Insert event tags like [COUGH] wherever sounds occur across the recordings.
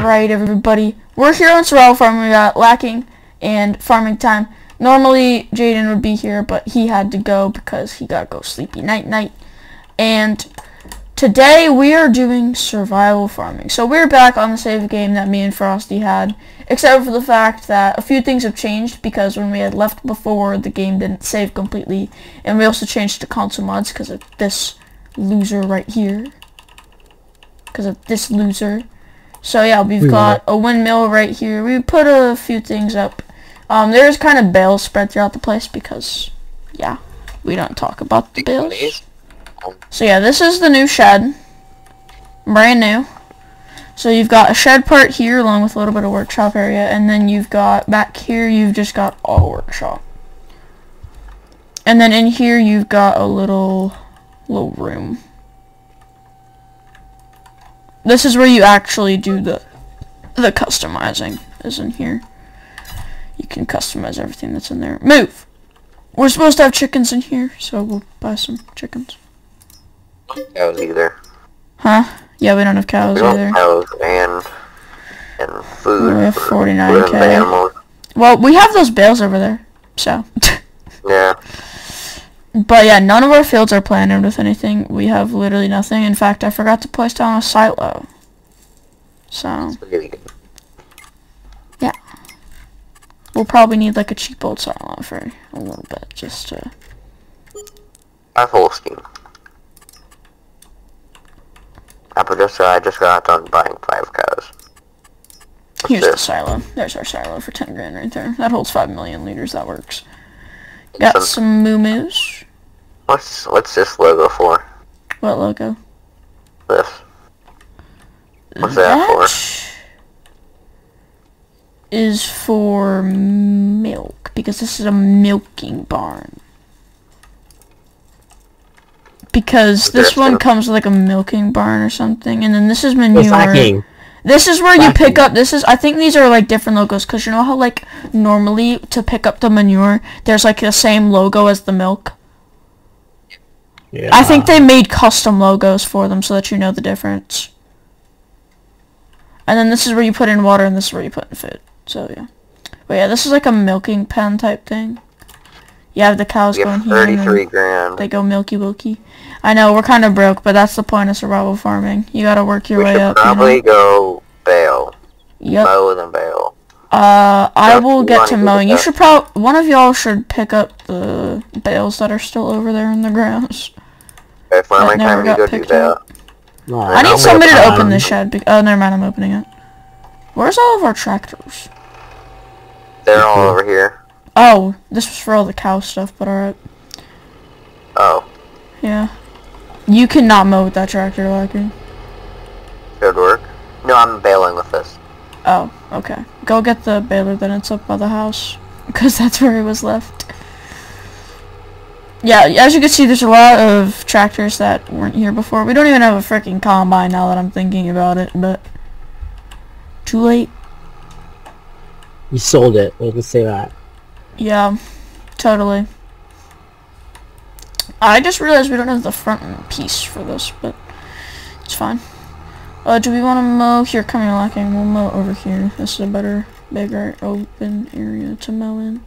Alright everybody, we're here on Survival Farm, we uh, got Lacking and Farming Time. Normally Jaden would be here, but he had to go because he got to go sleepy night night. And today we are doing survival farming. So we're back on the save game that me and Frosty had, except for the fact that a few things have changed because when we had left before, the game didn't save completely. And we also changed to console mods because of this loser right here. Because of this loser. So yeah, we've We got a windmill right here. We put a few things up. Um, there's kind of bales spread throughout the place because, yeah, we don't talk about the bales. So yeah, this is the new shed. Brand new. So you've got a shed part here along with a little bit of workshop area and then you've got back here you've just got all workshop. And then in here you've got a little little room. This is where you actually do the the customizing is in here. You can customize everything that's in there. Move! We're supposed to have chickens in here, so we'll buy some chickens. cows either. Huh? Yeah, we don't have cows We don't either. have cows and and food. We have 49K. Well, we have those bales over there, so. [LAUGHS] Yeah. but yeah, none of our fields are planted with anything. We have literally nothing. In fact, I forgot to place down a silo. So, good. we'll probably need like a cheap old silo for a little bit, just to... I full I just uh, I just got done buying five cows. What's Here's the silo. There's our silo for 10 grand right there. That holds 5 million liters. That works. Got Some- some moo-moos. What's what's this logo for? What logo? This. What's that for? is for milk because this is a milking barn. Because this one Interesting. comes with like a milking barn or something, and then this is manure. lacking. This is where you pick up. This is I think these are like different logos because you know how like normally to pick up the manure, there's like the same logo as the milk. Yeah. I think they made custom logos for them so that you know the difference. And then this is where you put in water and this is where you put in food. So yeah. But yeah, this is like a milking pen type thing. You have the cows We going have here thirty-three grand. they go milky wilky. I know, we're kind of broke, but that's the point of survival farming. You gotta work your we way should up, you probably know? go bale. Yep. Mow then bale. Uh, I Yep, will get wanna to do mowing. You should prob- one of y'all should pick up the bales that are still over there in the grounds. Okay, farming never time, you got go do picked that. up. No, I need I'll somebody to open plan. this shed. Be- oh, never mind. I'm opening it. Where's all of our tractors? They're all over here. Oh, this was for all the cow stuff, but alright. Oh, Yeah. You cannot mow with that tractor, Lucky. good work. No, I'm baling with this. Oh, okay. Go get the baler then it's up by the house. [LAUGHS] Because that's where it was left. Yeah, as you can see, there's a lot of tractors that weren't here before. We don't even have a freaking combine now that I'm thinking about it, but... Too late. You sold it. We can say that. Yeah, totally. I just realized we don't have the front piece for this, but it's fine. Uh, do we want to mow? Here, here, Lacking. We'll mow over here. This is a better, bigger, open area to mow in.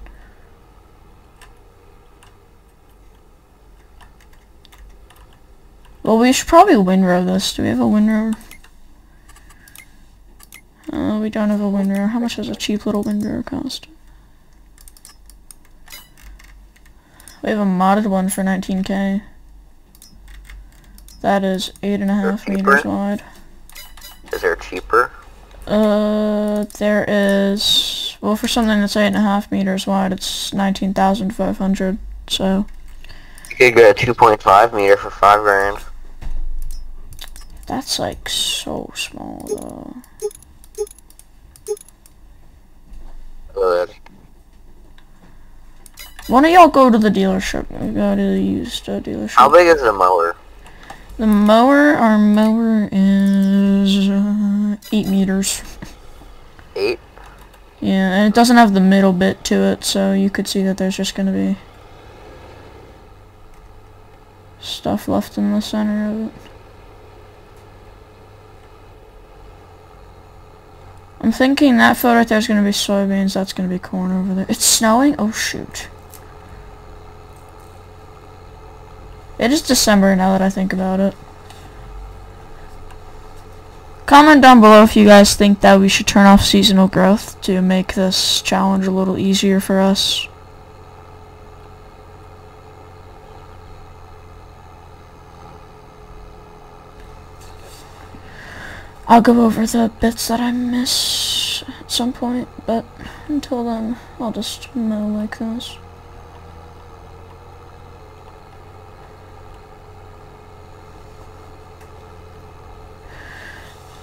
Well, we should probably windrow this. Do we have a windrower? Uh, we don't have a windrow. How much does a cheap little windrow cost? We have a modded one for 19k. That is eight and a half meters wide. Is there cheaper? Uh, there is well for something that's eight and a half meters wide, it's nineteen thousand five hundred. So You could get a 2.5 meter for five grand. that's like so small though. Good. Why don't y'all go to the dealership? We go to use the used dealership. How big is the mower? The mower, our mower is uh, eight meters. Eight? Yeah, and it doesn't have the middle bit to it, so you could see that there's just gonna be stuff left in the center of it. I'm thinking that field right there is going to be soybeans, that's going to be corn over there. It's snowing? Oh shoot. It is December now that I think about it. Comment down below if you guys think that we should turn off seasonal growth to make this challenge a little easier for us. I'll go over the bits that I miss at some point, but until then, I'll just mow like this.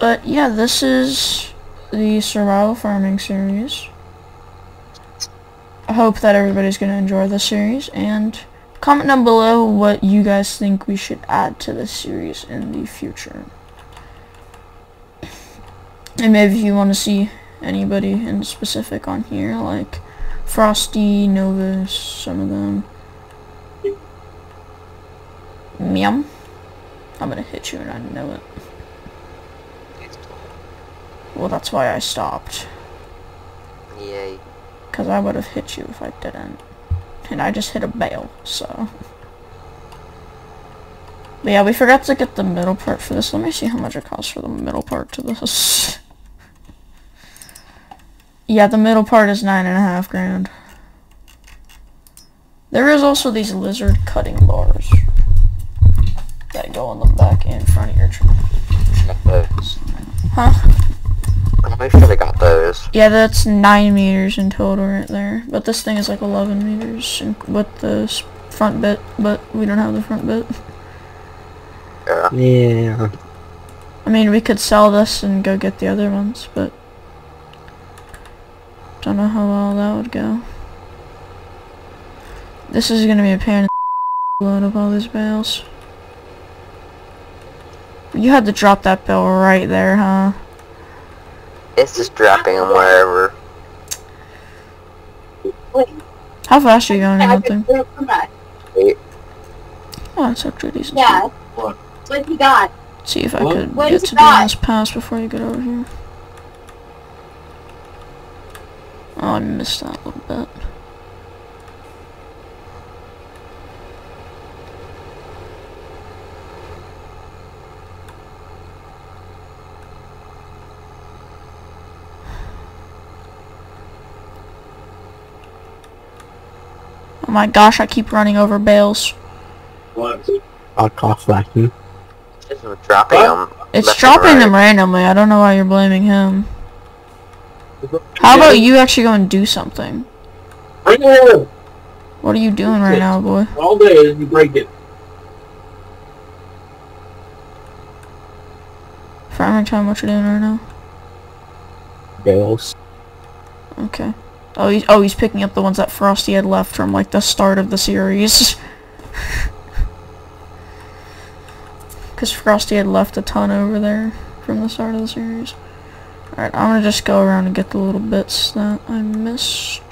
But yeah, this is the survival farming series. I hope that everybody's going to enjoy the series and comment down below what you guys think we should add to this series in the future. And maybe if you want to see anybody in specific on here, like Frosty, Novus, some of them. Meow. I'm gonna hit you and I know it. Well, that's why I stopped. Yay. Because I would have hit you if I didn't. And I just hit a bale, so. But yeah, we forgot to get the middle part for this. Let me see how much it costs for the middle part to this. yeah, the middle part is nine and a half grand. There is also these lizard cutting bars that go on the back and front of your truck. Got those. Huh? I should have got those. Yeah, that's 9 meters in total right there. But this thing is like 11 meters with the front bit, but we don't have the front bit. Yeah. Yeah. I mean, we could sell this and go get the other ones, but... Don't know how well that would go. This is gonna be a pain in the [LAUGHS] load up all these bales. You had to drop that bale right there, huh? It's just dropping them wherever. Wait. How fast are you going or nothing? Wait. Oh, that's actually decent. Yeah. What What you got? See if I could What get is to be that? on this pass before you get over here. Oh, I missed that a little bit. Oh my gosh, I keep running over bales. What? I'll cough vacuum. It's dropping them. It's dropping right. them randomly. I don't know why you're blaming him. How about you actually go and do something? I know. What are you doing right now, boy? All day you break it. Farmer time, what you doing right now? Bales. Okay. Oh, he's, oh, he's picking up the ones that Frosty had left from, like, the start of the series. [LAUGHS] Because Frosty had left a ton over there from the start of the series. Alright, I'm gonna just go around and get the little bits that I missed.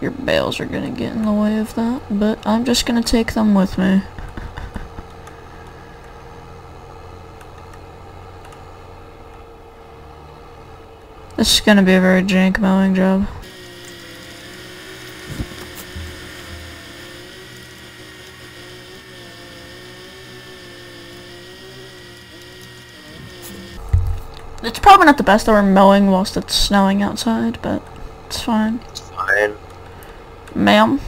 Your bales are gonna get in the way of that, but I'm just gonna take them with me. This is gonna be a very jank mowing job. It's probably not the best that we're mowing whilst it's snowing outside, but it's fine. It's fine. Ma'am?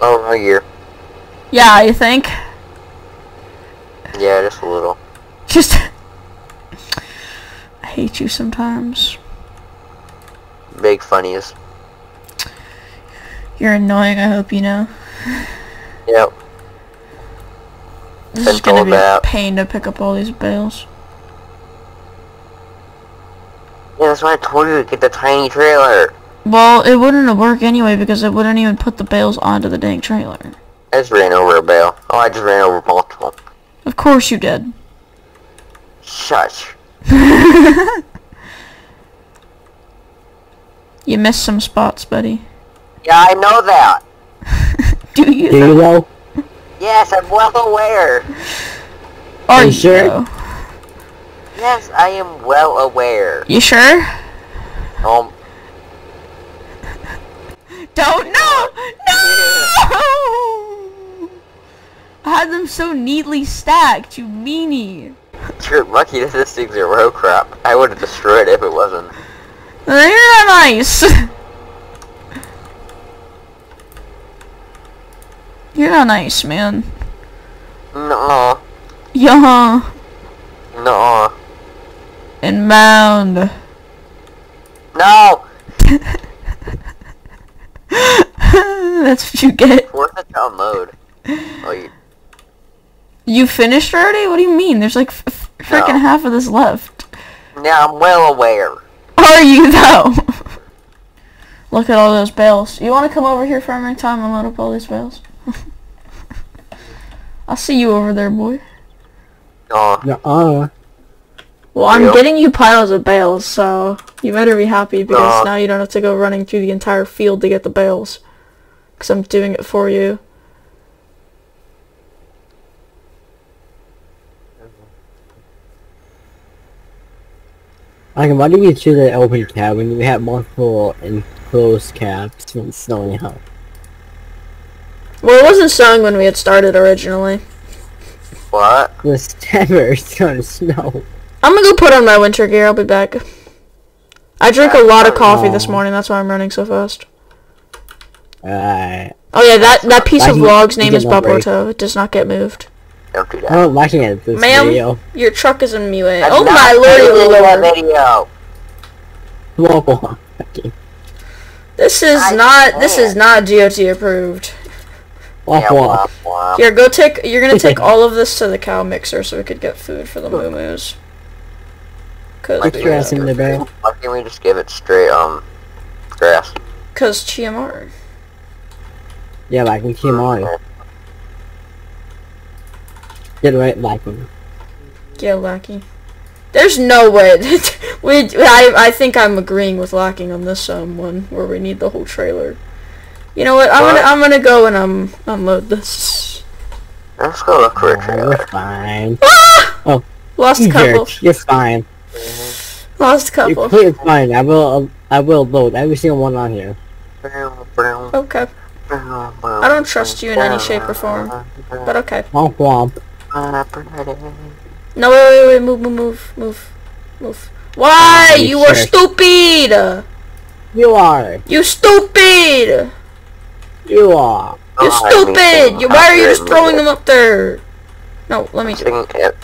Oh, no, you're. Yeah, you think? Yeah, just a little. Just... Hate you sometimes. Big funnies. You're annoying, I hope you know. Yep. This is gonna be a pain to pick up all these bales. Yeah, that's why I told you to get the tiny trailer. Well, it wouldn't have work anyway because it wouldn't even put the bales onto the dang trailer. I just ran over a bale. Oh, I just ran over multiple. Of course you did. Shush. [LAUGHS] You missed some spots, buddy. Yeah, I know that. [LAUGHS] Do you? Do you know? Yes, I'm well aware. Are you you sure? though? Yes, I am well aware. You sure? Um, Don't no no. [LAUGHS] I had them so neatly stacked, you meanie. You're lucky that this thing's a row oh, crop. I would have destroyed it if it wasn't. They're not nice. You're not nice, man. No, Yeah. no, And mound. no. That's what you get. Where's the download? Oh, you, You finished already? What do you mean? There's like freaking No. half of this left. yeah, I'm well aware. Are you though? [LAUGHS] Look at all those bales. You want to come over here for my time and load up all these bales? [LAUGHS] I'll see you over there, boy. No, Nuh-uh. Well, I'm Real? getting you piles of bales, so you better be happy because Aw. now you don't have to go running through the entire field to get the bales. Because I'm doing it for you. Like, why do you choose an open cab when you have multiple enclosed cabs when it's snowing out? Well, it wasn't snowing when we had started originally. what? This never it's [LAUGHS] gonna snow. I'm gonna go put on my winter gear. I'll be back. I drank a lot of coffee this oh. morning. That's why I'm running so fast. Alright. Oh yeah, that that piece of Why log's name is no break? Baboto. It does not get moved. Don't do that. I'm not liking it, this Ma'am? video. Your truck is in Miwe. I'm Oh my editing that lordy video. Whoa, okay. This is I not this is can't. not DOT approved. Wah, Yeah, wah. womp womp. Here, go take. You're gonna take [LAUGHS] all of this to the cow mixer so we could get food for the moo moos. Cause, Like Put your ass in the bag. Why can't we just give it straight, um, grass? Cause TMR. Yeah, like we came on. Get right, like me. Yeah, Lackey. There's no way. [LAUGHS] we. I. I think I'm agreeing with Lacking on this um one where we need the whole trailer. You know what? I'm What? gonna. I'm gonna go and um unload this. Let's go look for a Oh, trailer. you're fine. Lost a You couple. jerk. You're fine. Lost couple. You're couple. completely fine. I will. I will load every single one on here. Okay. I don't trust you in any shape or form, but okay. Womp womp. No, wait, wait, wait, move, move, move, move, move. Why? You You are stupid! You are. You stupid! You are. You Oh, stupid! You, why are you just throwing them up there? No, let me. Sing it.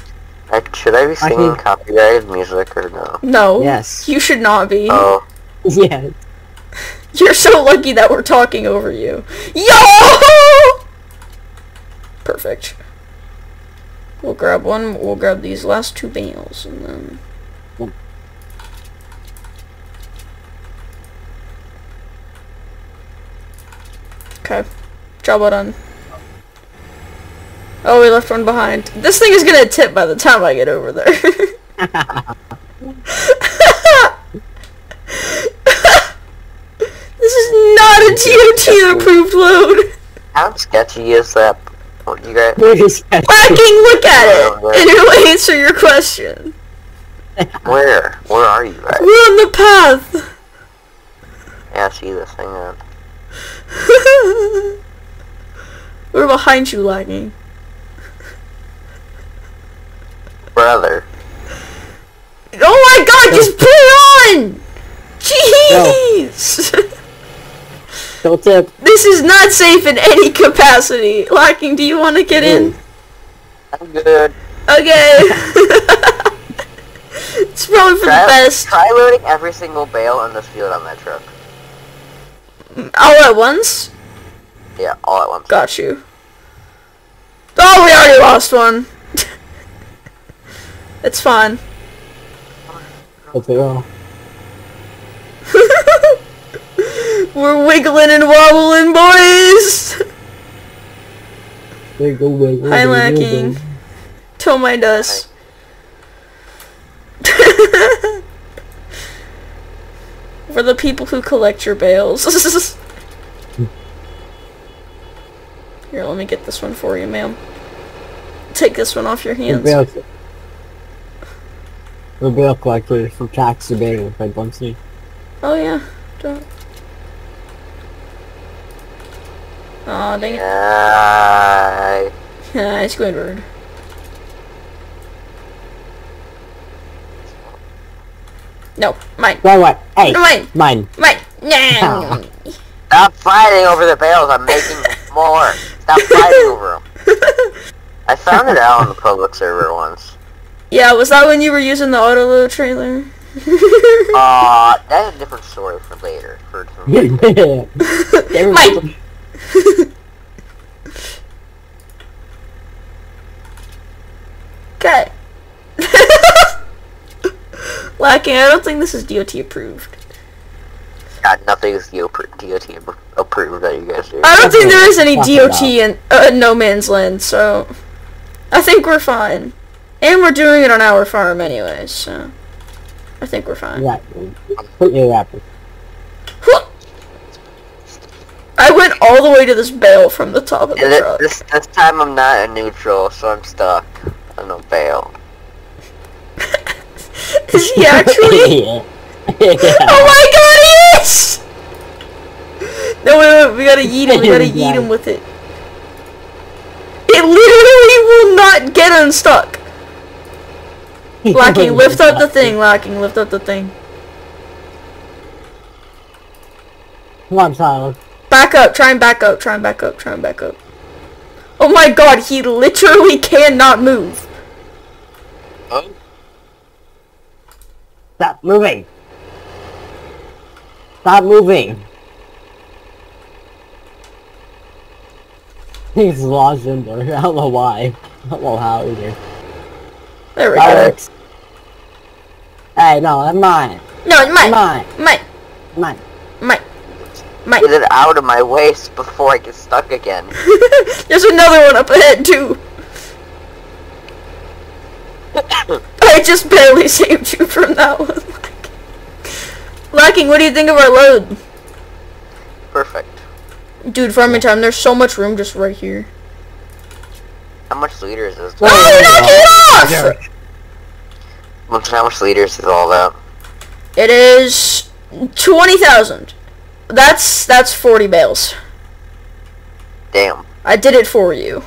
Should I be singing can- copyrighted music or no? No. Yes. You should not be. Oh, [LAUGHS] Yes. You're so lucky that we're talking over you. Yo! Perfect. We'll grab one. We'll grab these last two bales and then. Okay. Job well done. Oh, we left one behind. This thing is gonna tip by the time I get over there. [LAUGHS] [LAUGHS] this is not a DOT approved load. how sketchy is that? Oh, you guys, Where is that? Fucking look at it, and it'll answer your question. where? Where are you guys? We're on the path. Yeah, I see this thing on. [LAUGHS] We're behind you, lagging. Brother. Oh my god, just put it on! Jeez! [LAUGHS] Tip. this is not safe in any capacity. Lacking, do you want to get in? I'm good. Okay. [LAUGHS] it's probably for the Try, best. try loading every single bale in this field on that truck. Mm, all at once? Yeah, all at once. Got you. Oh, we already lost one. [LAUGHS] it's fine. Tip. Oh. We're wiggling and wobbling, boys. Wiggle, wiggle, wiggle, lacking. Toe my dust. [LAUGHS] For the people who collect your bales. [LAUGHS] Here, let me get this one for you, ma'am. Take this one off your hands. the bill collector from tax debating if I don't see. Oh yeah. Don't. Aw, dang it. Yeah. Yeah, Squidward. No, mine. Go what? Hey, Mine. mine. Mine. Nah. [LAUGHS] Stop fighting over the bales. I'm making [LAUGHS] more. Stop fighting over them. I found it out on the public server once. yeah, was that when you were using the autoload trailer? Uh, [LAUGHS] that's a different story for later. For, for Mine. [LAUGHS] Okay. [LAUGHS] Lacking, I don't think this is DOT approved. God, nothing is DOT approved that you guys do. I don't think there is any DOT in uh, No Man's Land, so I think we're fine. And we're doing it on our farm anyway, so I think we're fine. Right. Put your rapper. I went all the way to this bale from the top of the And truck. this this time I'm not a neutral, so I'm stuck on a bale. [LAUGHS] Is he actually? [LAUGHS] yeah. oh my god, he is! No, wait, wait, we gotta yeet him, we gotta [LAUGHS] yeet him with it. It literally will not get unstuck. Lacking, lift up the thing, Lacking, lift up the thing. Come on, Tyler. Back up, try and back up, try and back up, try and back up. Oh my god, he literally cannot move. Oh. Stop moving. Stop moving. [LAUGHS] He's lost in there. [LAUGHS] I don't know why. I don't know how either. There we go. Alex. Hey, no, that's mine. No, mine, Mine. mine, Mine. mine, mine. Get it out of my waist before I get stuck again. [LAUGHS] There's another one up ahead too. [COUGHS] I just barely saved you from that one. [LAUGHS] Lacking, what do you think of our load? Perfect. Dude, farming time, there's so much room just right here. How much liters is Wait, Oh, wait, knock wait. it off! Much how much liters is all that? It is 20,000. That's, that's 40 bales. Damn. I did it for you.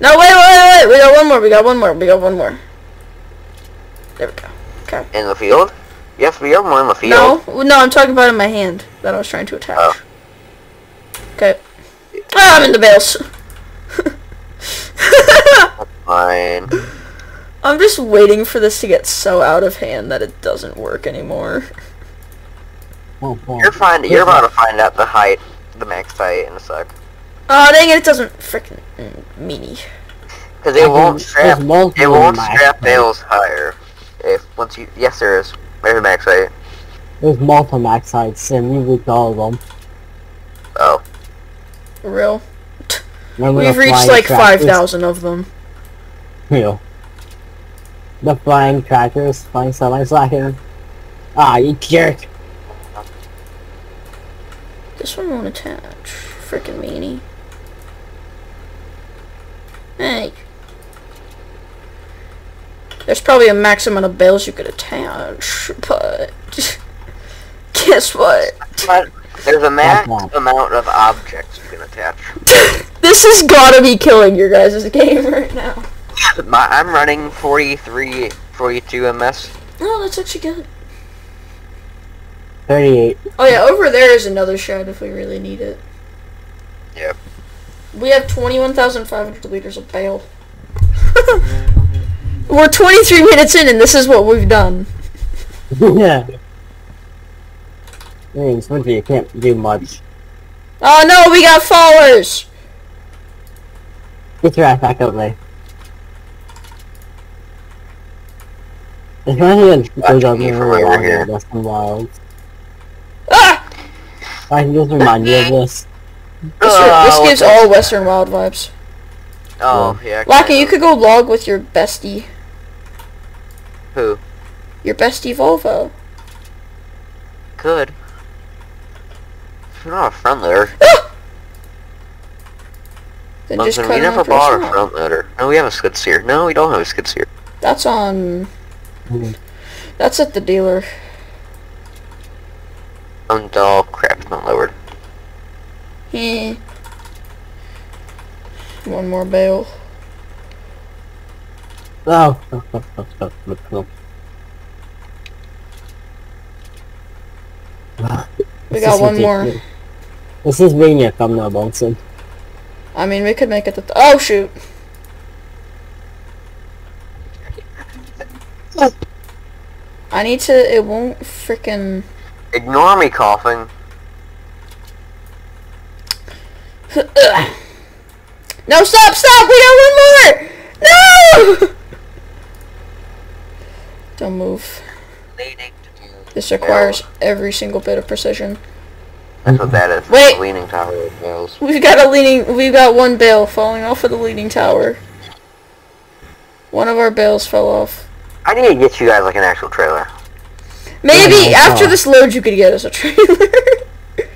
No, wait, wait, wait, we got one more, we got one more, we got one more. There we go. Okay. In the field? Yes, we have more in the field. No, no, I'm talking about in my hand that I was trying to attach. Oh. Okay. Ah, I'm in the bales. Fine. [LAUGHS] I'm just waiting for this to get so out of hand that it doesn't work anymore. [LAUGHS] You're find you're about to find out the height, the max height in a sec. Oh, dang it, it doesn't frickin' mm, meanie. Because it won't strap. there's multiple It won't max strap height. bales higher. If once you yes there is. There's max height. There's multiple max heights, and we reached all of them. Oh. Real. Remember We've reached like tractors? 5,000 of them. Real. The flying trackers, flying semi slacking. Ah, you jerk. This one won't attach. Frickin' meanie. Hey. There's probably a max amount of bales you could attach, but [LAUGHS] guess what? But there's a max amount of objects you can attach. [LAUGHS] this has gotta be killing your guys' as [LAUGHS] a game right now. My, I'm running 43, 42 MS. Oh, that's actually good. 38. Oh yeah, over there is another shed if we really need it. Yep. We have 21,500 liters of bale. [LAUGHS] We're 23 minutes in and this is what we've done. [LAUGHS] yeah. I mean, Smithy, you can't do much. Oh no, we got followers! Get your ass back up there. It's not even goes up me there from over here. here, Western Wilds. Ah! I can just remind you of this. This, Oh, this gives the- all Western Wild vibes. Oh, yeah. Lucky, kinda. you could go log with your bestie. Who? Your bestie Volvo. could. You're not a front loader. [LAUGHS] Then just Listen, cut we never bought a front loader. No, we have a skid steer. No, we don't have a skid steer. That's on. Mm. That's at the dealer. Um, oh crap, it's not lowered. Heh. One more bale. Oh. oh, oh, oh, oh, oh, oh. Ah, We got is one more. This is being a thumbnail, Bunsen. I mean, we could make it the. Th- oh shoot! I need to. It won't frickin' Ignore me coughing. [COUGHS] no, stop, stop! We got one more! No! [LAUGHS] Don't move. This requires every single bit of precision. That's what that is. Wait. Leaning tower of whales. We've got a leaning. We've got one bale falling off of the leaning tower. One of our bales fell off. I need to get you guys like an actual trailer. Maybe Yeah, after saw. this load, you could get us a trailer. [LAUGHS]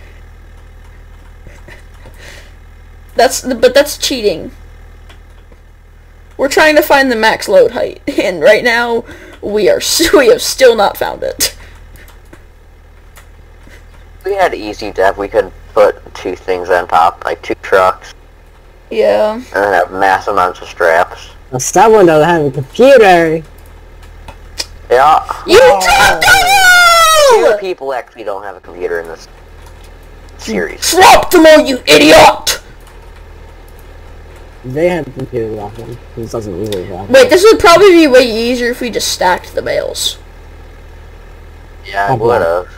that's but that's cheating. We're trying to find the max load height, [LAUGHS] and right now we are [LAUGHS] we have still not found it. We had easy depth, we could put two things on top, like two trucks, Yeah. and then have mass amounts of straps. Now, someone doesn't have a computer. Yeah. You oh. dropped Fewer them all! people actually don't have a computer in this series. Drop them all, you idiot! They have a computer often. This doesn't really happen. Wait, this would probably be way easier if we just stacked the bales. Yeah, would have.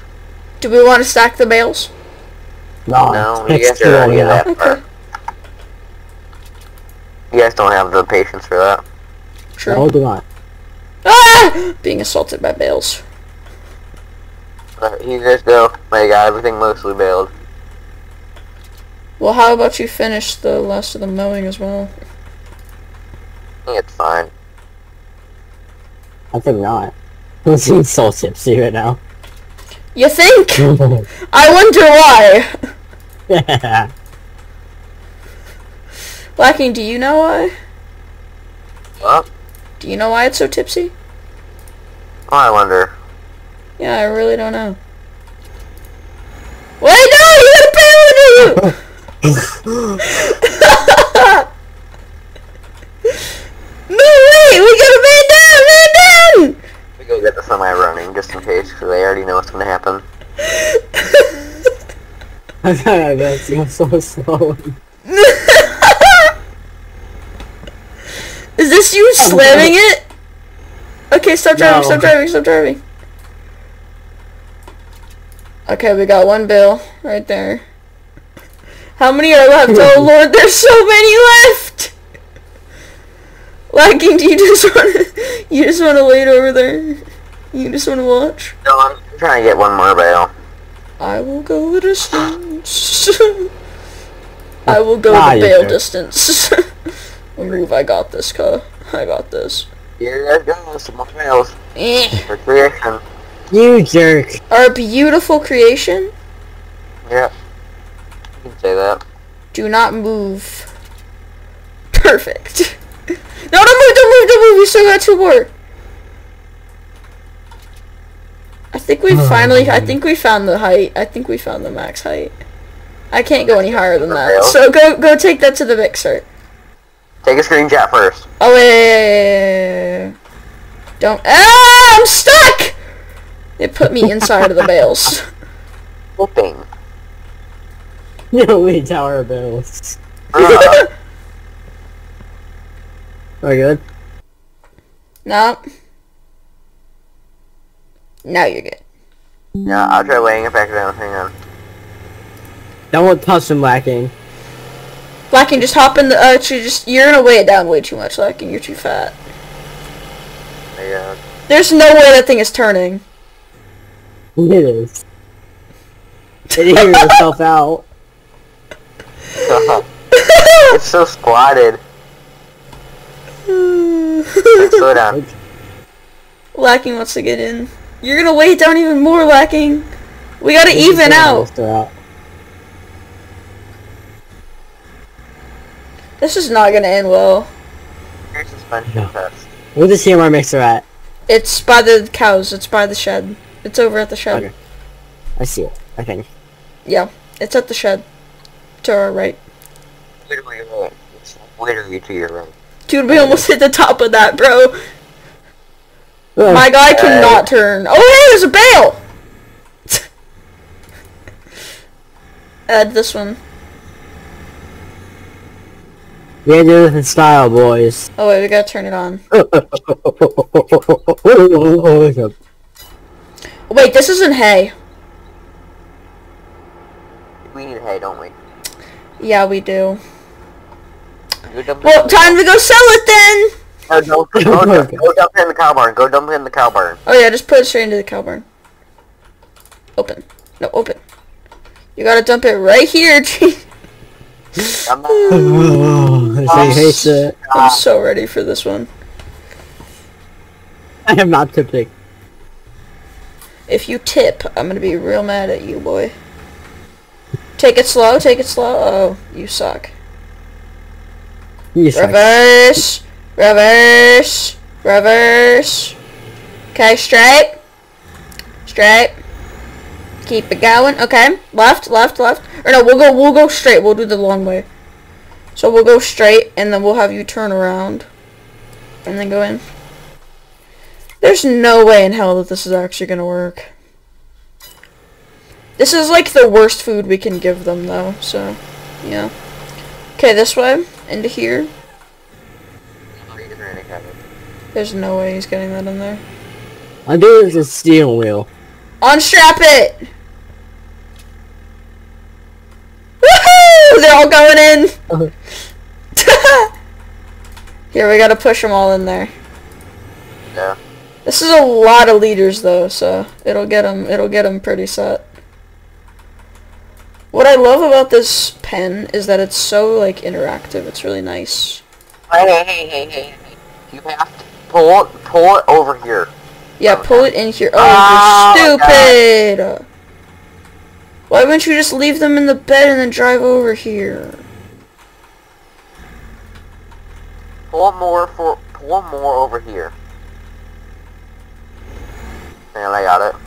Do we want to stack the bales? No, No, you it's guys too are long already at now. that part. You guys don't have the patience for that. True. No, do not. Ah! Being assaulted by bales. But here you guys go. I got everything mostly baled. Well, how about you finish the last of the mowing as well? I think it's fine. I think not. [LAUGHS] I'm seeing so tipsy right now. You think? [LAUGHS] I wonder why. [LAUGHS] yeah. Lacking, do you know why? Well, Do you know why it's so tipsy? oh, I wonder. Yeah, I really don't know. Wait, no! You got a barrel under you! no, wait! We got a man down! Man down! We go get the semi running just in case, because they already know what's going to happen. I'm sorry, guys. I'm so slow. [LAUGHS] Is this you slamming it? Okay, stop driving, No. stop driving, stop driving. Okay, we got one bill right there. How many are left? Oh [LAUGHS] lord, there's so many left! Lacking, do you just wanna you just wanna wait over there? You just wanna watch? No, I'm trying to get one more bale. [LAUGHS] I will go the distance. I will go Ah, the you're bail fair. distance. Move, I got this, cuh. I got this. Here you guys go, some more bales. Eh. For creation. You jerk. Our beautiful creation, Yep. You can say that. do not move. Perfect. [LAUGHS] No, don't move, don't move, don't move. We still got two more. I think we finally, I think we found the height. I think we found the max height. I can't go any higher than that. So go, go take that to the mixer. Take a screenshot first. Oh, wait, wait, wait, wait, wait. Don't, ah, I'm stuck! It put me inside of the bales. [LAUGHS] Whooping. [LAUGHS] No, we tower bills. Uh, Are good? no. Now you're good. yeah, I'll try laying it back down. Hang on. Don't touch them lacking. Lacking, just hop in the, uh, you just, you're gonna weigh it down way too much, Lacking, you're too fat. Yeah. There's no way that thing is turning. It is. Did hear yourself out. [LAUGHS] it's so squatted. Slow down. [LAUGHS] Lacking wants to get in. You're gonna weigh it down even more, Lacking. We gotta even out. Out. This is not gonna end well. Your suspension No. test. Where's the TMR mixer at? It's by the cows. It's by the shed. It's over at the shed. Okay. I see it. I think. Yeah, it's at the shed. To our right. Literally right. It's literally to your right. Dude, we almost hit the top of that, bro. Oh, My guy cannot turn. Oh, hey, there's a bale! [LAUGHS] Add this one. We gotta do this in style, boys. Oh, wait, we gotta turn it on. [LAUGHS] Wait, this isn't hay. We need hay, don't we? Yeah, we do. Go dump it Well, time to go sell it then! Oh, no, go, dump, go dump it in the cow barn. Go dump it in the cow barn. Oh yeah, just put it straight into the cow barn. Open. No, open. You gotta dump it right here, [LAUGHS] G. I'm not, Oh, so he hates it. I'm so ready for this one. I am not tipping. If you tip, I'm gonna be real mad at you, boy. Take it slow, take it slow. Oh, you suck. You suck. Reverse, reverse, reverse. Okay, straight, straight. Keep it going. Okay, left, left, left. Or no, we'll go, we'll go straight. We'll do the long way. So we'll go straight, and then we'll have you turn around, and then go in. There's no way in hell that this is actually gonna work. This is like the worst food we can give them, though. So, yeah. Okay, this way into here. There's no way he's getting that in there. I'm doing this with steel wheel. Unstrap it! Woohoo! They're all going in! [LAUGHS] Here, we gotta push them all in there. Yeah. This is a lot of liters, though, so it'll get them, it'll get them pretty set. What I love about this pen is that it's so, like, interactive. It's really nice. Hey, hey, hey, hey, hey, hey. You have to pull pull it over here. Yeah, pull it in here. Oh, Oh, you're ah, stupid! Why wouldn't you just leave them in the bed and then drive over here? Pull more for, pull more over here. And I got it.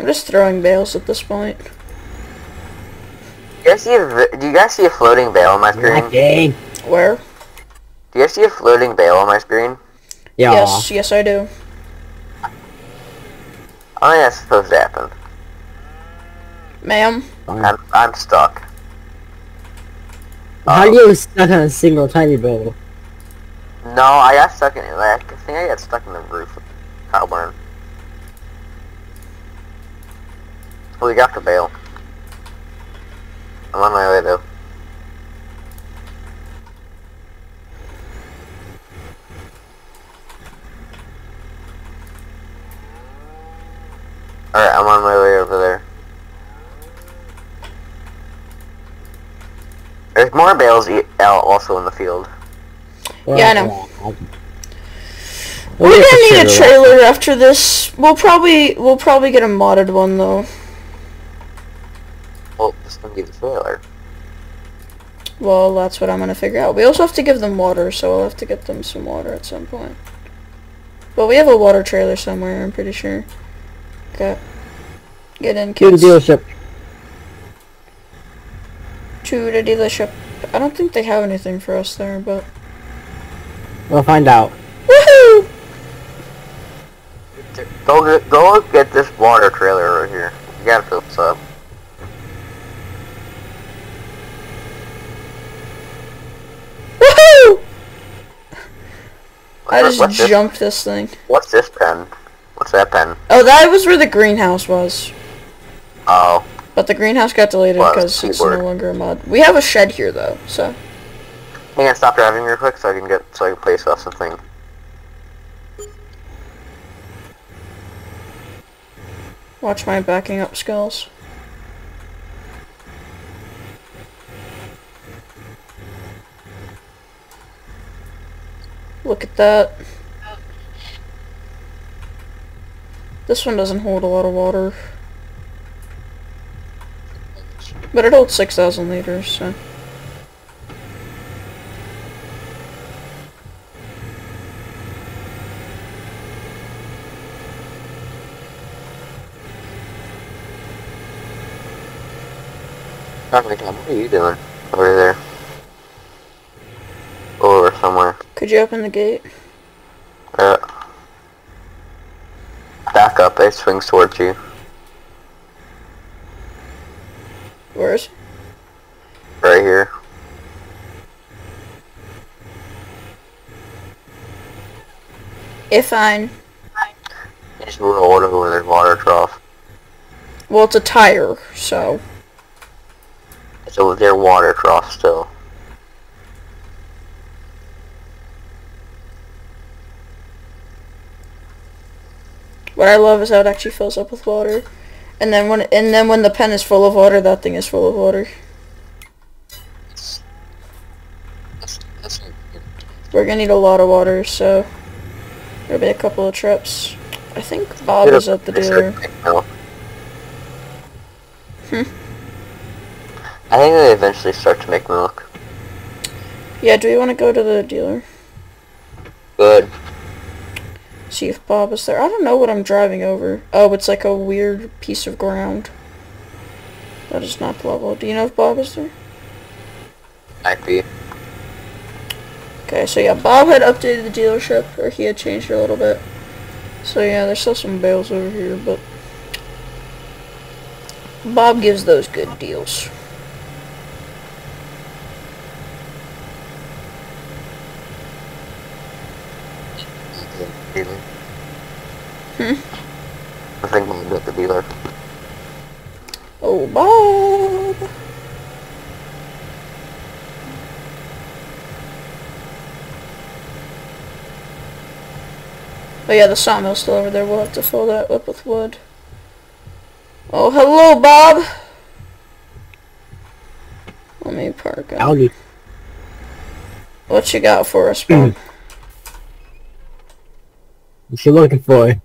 I'm just throwing bales at this point. Do you guys see a, do you guys see a floating bale on my screen? Do Dang. Where? Do you guys see a floating bale on my screen? Yeah. Yes, yes I do. I don't think that's supposed to happen. Ma'am? I'm, I'm stuck. How do you get stuck on a single tiny bowl? No, I got stuck in, like, I think I got stuck in the roof of the cow. Oh, we got the bale. I'm on my way though. Alright, I'm on my way over there. There's more bales out also in the field. Yeah, I know. We'll We're gonna need a trailer. trailer after this. We'll probably we'll probably get a modded one though. Well, gonna be the trailer. Well, that's what I'm gonna figure out. We also have to give them water, so we'll have to get them some water at some point. But we have a water trailer somewhere, I'm pretty sure. Okay. Get in, To the dealership. To the dealership. I don't think they have anything for us there, but... We'll find out. Woohoo! Go get, go get this water trailer over here. You gotta fill this up. I just this- jumped this thing. What's this pen? What's that pen? Oh, that was where the greenhouse was. Oh, But the greenhouse got deleted Well, because it's no longer a mod. We have a shed here though, so hang on, stop driving real quick so I can get so I can place off something. watch my backing up skills. Look at that. This one doesn't hold a lot of water. But it holds 6,000 liters, so. Oh Dr. Tom, what are you doing over there? Or somewhere. Could you open the gate? Uh, back up, it swings towards you. Where is Right here. If fine. Just roll it over their water trough. Well, it's a tire, so. It's over their water trough still. What I love is how it actually fills up with water. And then when and then when the pen is full of water, that thing is full of water. We're gonna need a lot of water, so there'll be a couple of trips. I think Bob is at the dealer. to make milk. Hmm. I think they eventually start to make milk. Yeah, do we want to go to the dealer? Good. See if Bob is there. I don't know what I'm driving over. Oh, it's like a weird piece of ground. That is not level. Do you know if Bob is there? Might be. Okay, so yeah, Bob had updated the dealership, or he had changed it a little bit. So yeah, there's still some bales over here, but Bob gives those good deals. Dealer. Hmm? I think I'm gonna at the dealer. Oh, Bob! Oh yeah, the sawmill's still over there. We'll have to fill that up with wood. Oh, hello, Bob! Let me park up. Howdy. What you got for us, Bob? [CLEARS THROAT] What you looking for?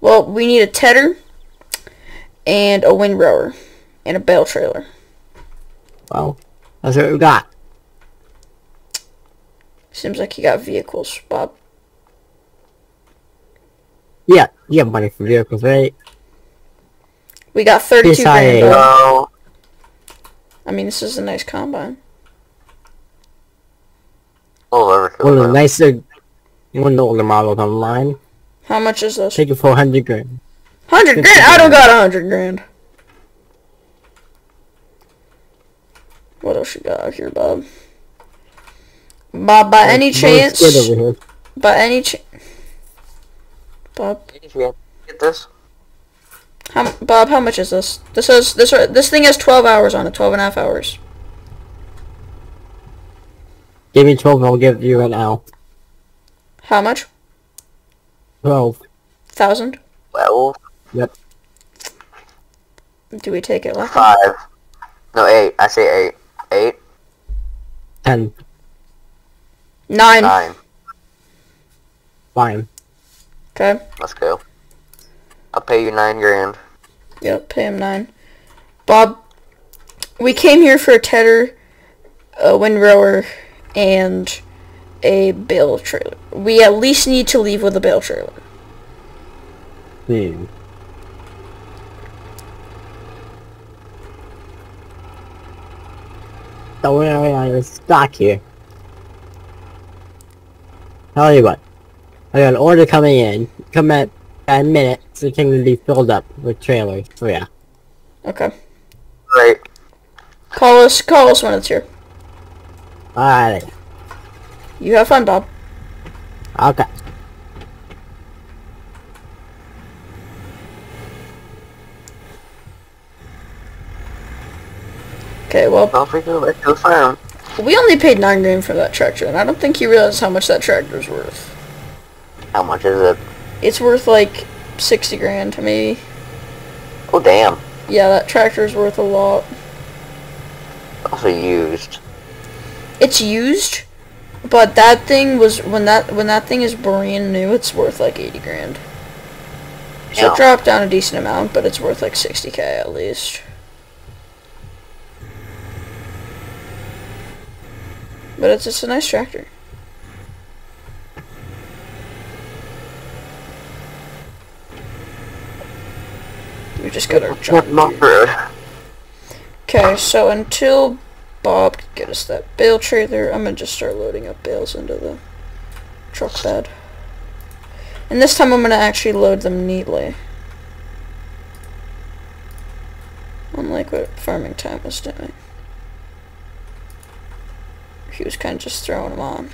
well, we need a tedder and a windrower and a bale trailer. Well, that's what we got. Seems like you got vehicles, Bob. Yeah, you have money for vehicles, right? We got 32 Yes, I grand. am. I mean, this is a nice combine. Oh, overkill. One of the nicer, one of the older models online. How much is this? Take it for 100 grand. 100 grand? I don't got a 100 grand. What else you got out here, Bob? Bob, by oh, any Most chance, good over here. by any chance, Bob, get this? how, Bob, how much is this? This has, this, this thing has 12 hours on it, 12 and a half hours. Give me 12, and I'll give you an L. How much? 12. Thousand? Well, Yep. Do we take it like five. No, eight. I say eight. Eight, 10. Nine. nine. Fine. Okay. Let's go. I'll pay you nine grand. Yep, pay him nine. Bob, we came here for a tedder, a windrower, and a bale trailer. We at least need to leave with a bale trailer. Hmm. Don't worry, I'm stuck here. Tell you what. I got an order coming in. Come at a minute, so it can be filled up with trailers. Oh yeah. Okay. Great. Call us, call us when it's here. Alright. You have fun, Bob. Okay. Okay, well, I'll freaking back to the farm. we only paid nine grand for that tractor, and I don't think you realize how much that tractor's worth. How much is it? It's worth like 60 grand to me. Oh, damn. Yeah, that tractor's worth a lot. Also used. It's used, But that thing was when that when that thing is brand new, it's worth like eighty grand. So Yeah. it dropped down a decent amount, but it's worth like sixty k at least. But it's just a nice tractor. We just got our number? Okay, so until Bob get us that bale trailer, I'm gonna just start loading up bales into the truck bed. And this time I'm gonna actually load them neatly. Unlike what farming time was doing. He was kind of just throwing them on.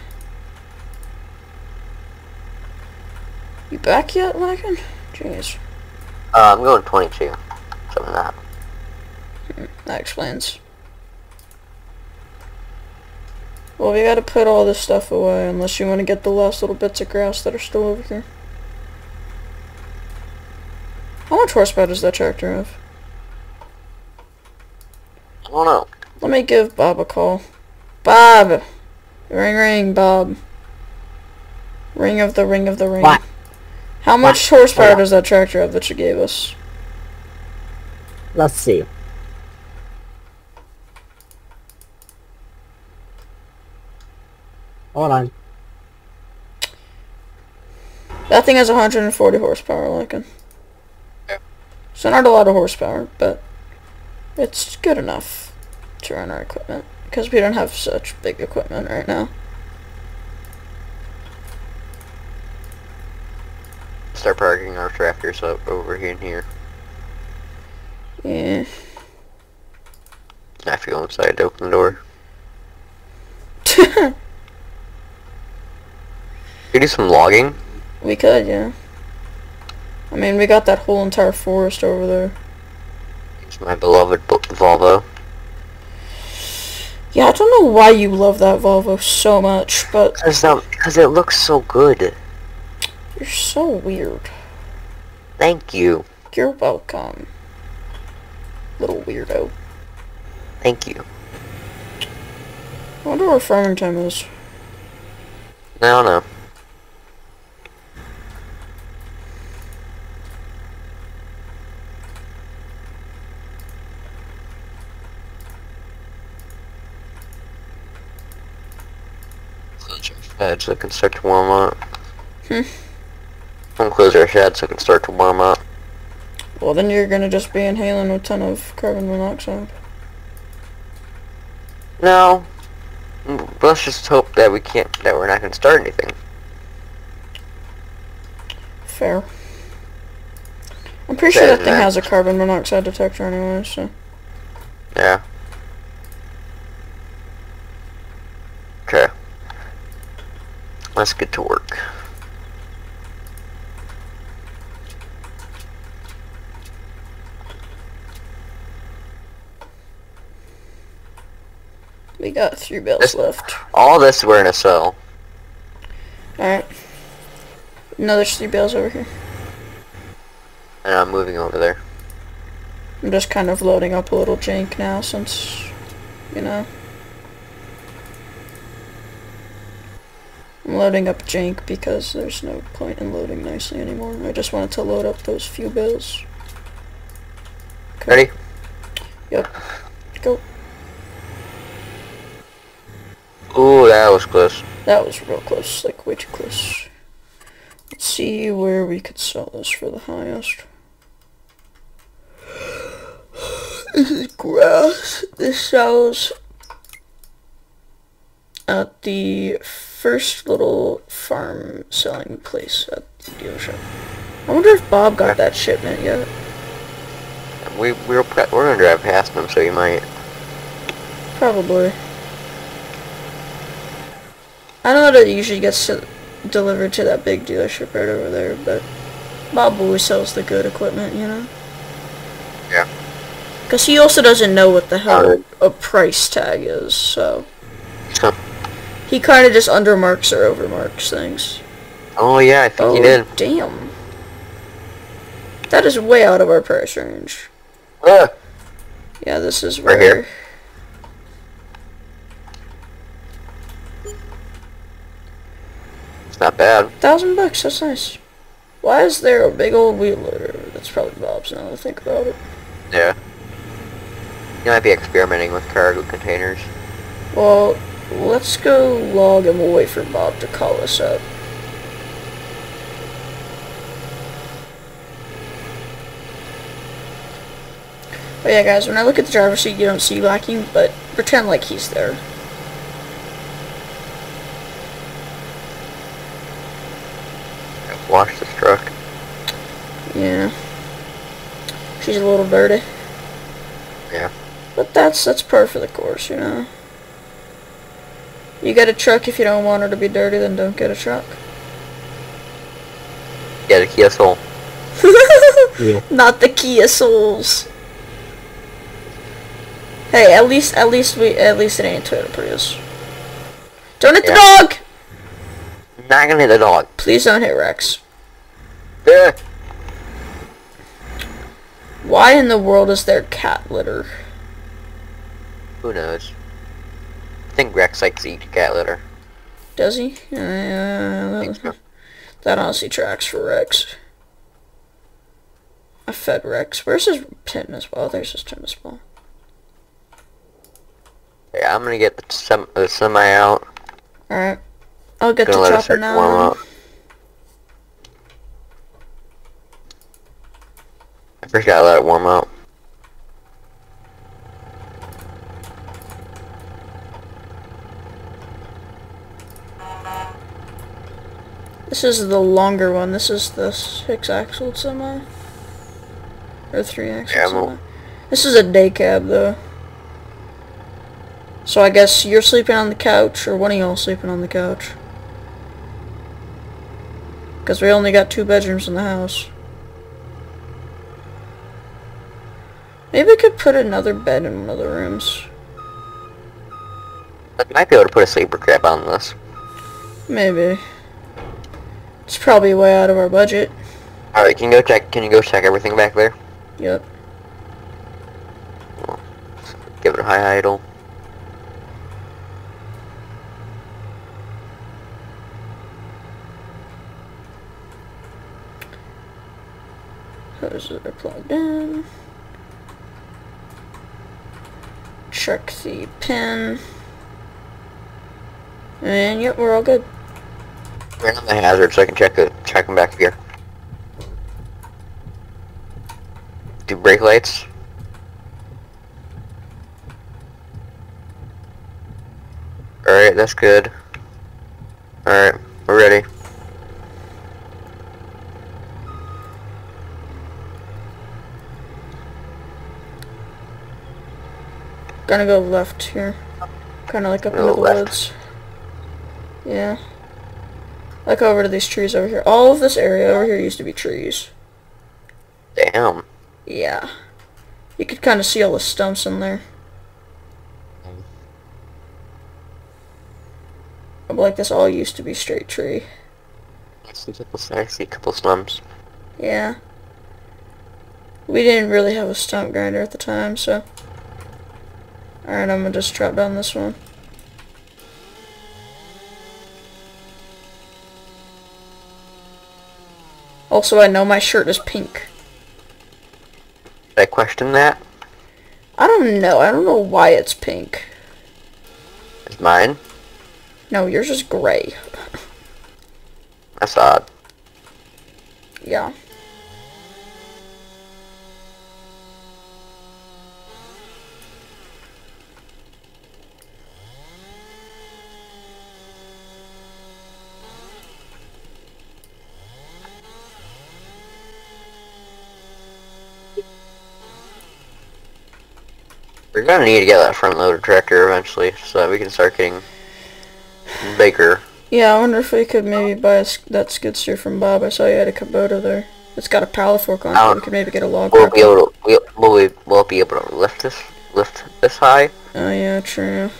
You back yet, Lakin? Jeez, Uh, I'm going 22. So I'm not. that explains. Well, we gotta put all this stuff away unless you want to get the last little bits of grass that are still over here. How much horsepower does that tractor have? I don't know. Let me give Bob a call. Bob! Ring ring, Bob. Ring of the ring of the ring. What? How much horsepower does that tractor have that you gave us? Let's see. Hold on. That thing has 140 horsepower, Lincoln. Um, so not a lot of horsepower, but it's good enough to run our equipment. Because we don't have such big equipment right now. Start parking our tractors up over here and here. Yeah. I have to go inside to open the door. [LAUGHS] You do some logging? we could, yeah. I mean, we got that whole entire forest over there. It's my beloved Volvo. Yeah, I don't know why you love that Volvo so much, but Cause, um, cause it looks so good. you're so weird. Thank you. You're welcome. Little weirdo. Thank you. I wonder where farming time is. I don't know. So I can start to warm up. Hmm. I'm close our shed so I can start to warm up. Well, then you're gonna just be inhaling a ton of carbon monoxide. No. Mm, Let's just hope that we can't, that we're not gonna start anything. Fair. I'm pretty sure that thing has a carbon monoxide detector anyway, so. Yeah. Okay. Let's get to work. We got three bales This- left. All this we're in a cell. Alright. No, there's three bales over here. And I'm moving over there. I'm just kind of loading up a little jank now since, you know. I'm loading up jank because there's no point in loading nicely anymore. I just wanted to load up those few bales. Ready? Yep. Go. Ooh, that was close. That was real close, like way too close. Let's see where we could sell this for the highest. This is grass. This sells at the first little farm selling place at the dealership. I wonder if Bob got that shipment yet. We we're we're gonna drive past them, so you might. Probably. I know that it usually gets to, delivered to that big dealership right over there, but Bob always sells the good equipment, you know? Yeah. Because he also doesn't know what the hell Alright. a price tag is, so Huh. He kind of just undermarks or overmarks things. Oh yeah, I think oh, you did. damn. That is way out of our price range. Ah, Yeah, this is where... Right here? It's Not bad. Thousand bucks, that's nice. Why is there a big old wheel loader? That's probably Bob's now that I think about it. Yeah. You might be experimenting with cargo containers. Well, let's go log him we'll for Bob to call us up. But yeah, guys, when I look at the driver's seat, you don't see lacking, but pretend like he's there. Wash this truck. Yeah. She's a little dirty. Yeah. But that's that's par for the course, you know. You get a truck if you don't want her to be dirty, then don't get a truck. Get a Kia Soul. [LAUGHS] Yeah. Not the Kia Souls. Hey, at least at least we at least it ain't Toyota Prius. Don't hit Yeah. the dog! Not gonna hit the dog. Please don't hit Rex. Eh. Why in the world is there cat litter? Who knows? I think Rex likes to eat cat litter. Does he? Uh, so. that honestly tracks for Rex. I fed Rex. Where's his tennis ball? There's his tennis ball. Yeah, I'm gonna get the, sem- the semi out. Alright. I'll get Gonna to chopper now. warm up. I first gotta let it warm up. This is the longer one. This is the six axle semi. Or three axle Yeah, semi. This is a day cab though. So I guess you're sleeping on the couch, or one of y'all sleeping on the couch. Because we only got two bedrooms in the house. Maybe we could put another bed in one of the rooms. I might be able to put a sleeper cab on this. Maybe. It's probably way out of our budget. Alright, can you go check can you go check everything back there? Yep. Give it a high idle. Those are plugged in. Check the pin. And yep, we're all good. Turn on the hazard so I can check it check them back here. Do brake lights. Alright, that's good. Alright, we're ready. Gonna go left here. Kinda like up into the left. woods. Yeah. Like over to these trees over here. All of this area over here used to be trees. Damn. Yeah. You could kinda see all the stumps in there. But like this all used to be straight tree. I see a couple, I see a couple slums. Yeah. We didn't really have a stump grinder at the time, so. Alright, I'm gonna just drop down this one. Also, I know my shirt is pink. Did I question that? I don't know. I don't know why it's pink. Is mine? No, yours is gray. That's odd. Yeah. We're gonna need to get that front loader tractor eventually so that we can start getting bigger. Yeah, I wonder if we could maybe buy a that skid steer from Bob. I saw you had a Kubota there. It's got a pallet fork on it. Oh. We could maybe get a log We'll be able to, we'll, will we, will be able to lift this, lift this high. Oh yeah, true.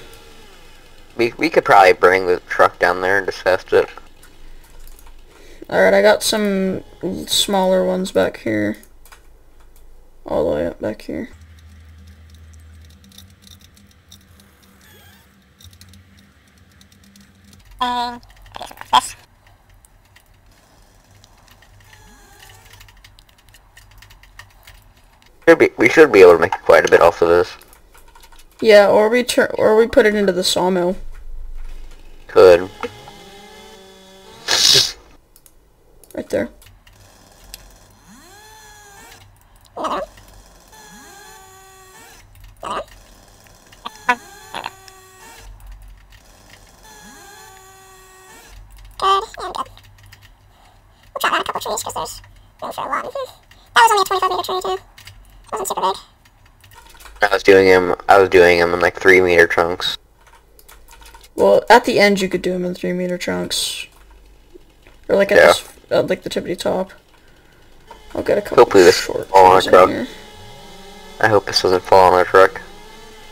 We, we could probably bring the truck down there and discuss it. Alright, I got some smaller ones back here. All the way up back here. Um, that's... We should be able to make quite a bit off of this. Yeah, or we turn, or we put it into the sawmill. Could. Right there. Trees because there's room for a lot. That was only a 25 meter tree too. Wasn't super big. I was doing him. I was doing him in like three meter chunks. Well, at the end you could do them in three meter chunks, or like at Yeah. this, uh, like the tippity top. I'll get a couple Hopefully this short fall on trees a in truck. here. I hope this doesn't fall on our truck.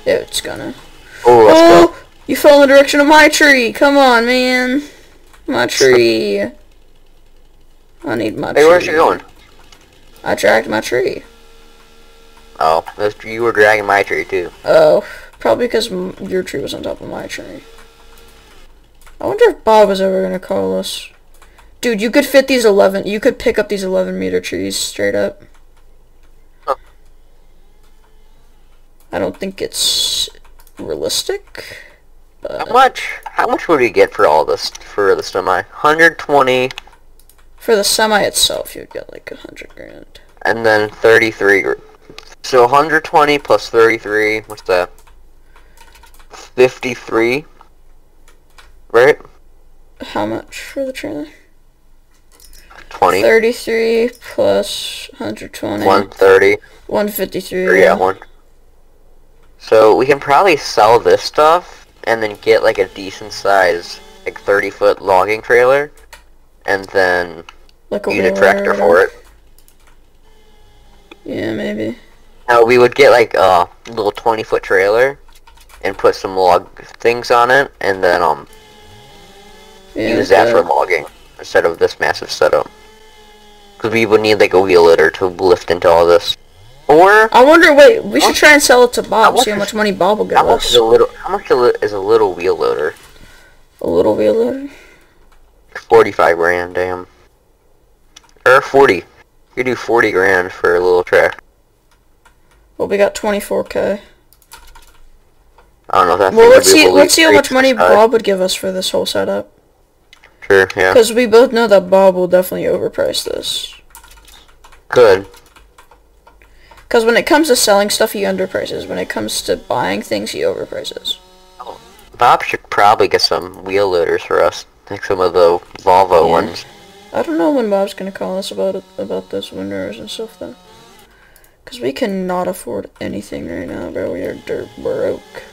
Yeah, it's gonna. Oh, let's Oh, go. you fell in the direction of my tree. Come on, man. My [LAUGHS] tree. I need my tree. Hey, where's you going? I dragged my tree. Oh, this, you were dragging my tree too. Oh, probably because your tree was on top of my tree. I wonder if Bob was ever gonna call us. Dude, you could fit these 11, you could pick up these 11 meter trees straight up. Huh. I don't think it's realistic. How much? How much would we get for all this for the semi? 120 For the semi itself, you'd get like a hundred grand. and then 33. gr- So 120 plus 33. What's that? 53. Right? How much for the trailer? 20. 33 plus 120. 130. 153. Or yeah, one. So we can probably sell this stuff and then get like a decent size, like 30 foot logging trailer, and then Like a use a tractor for it. Yeah, maybe. Now we would get like a little 20 foot trailer and put some log things on it, and then um Yeah, use that for logging instead of this massive setup. Because we would need like a wheel loader to lift into all this. Or I wonder, wait, we should try and sell it to Bob, see how much money Bob will give how much us. is a little? How much is a little wheel loader? A little wheeler. 45 grand, damn. Or 40. You do 40 grand for a little track. Well, we got 24k. I don't know if that Well, let's see. Let's see how much money. Bob would give us for this whole setup. Sure, yeah. Because we both know that Bob will definitely overprice this. Good. Because when it comes to selling stuff, he underprices. When it comes to buying things, he overprices. Bob should probably get some wheel loaders for us. Like some of the Volvo Yeah. ones. I don't know when Bob's gonna call us about it, about this winners and stuff though. Cause we cannot afford anything right now, bro. We are dirt broke.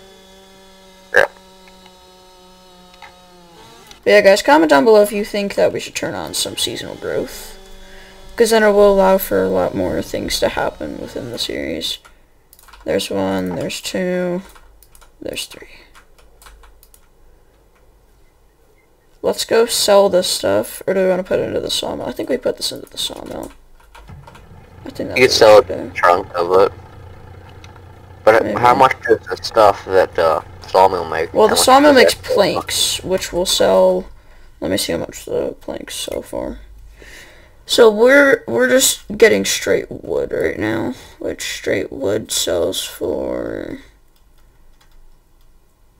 Yeah. But yeah, guys, comment down below if you think that we should turn on some seasonal growth. Because then it will allow for a lot more things to happen within the series. There's one, there's two, there's three. Let's go sell this stuff, or do we want to put it into the sawmill? I think we put this into the sawmill. I think that's You could sell a trunk of it. But Maybe. how much does the stuff that uh, sawmill make? Well, the sawmill makes planks, which will sell. Let me see how much the planks sell for. So we're we're just getting straight wood right now, which straight wood sells for.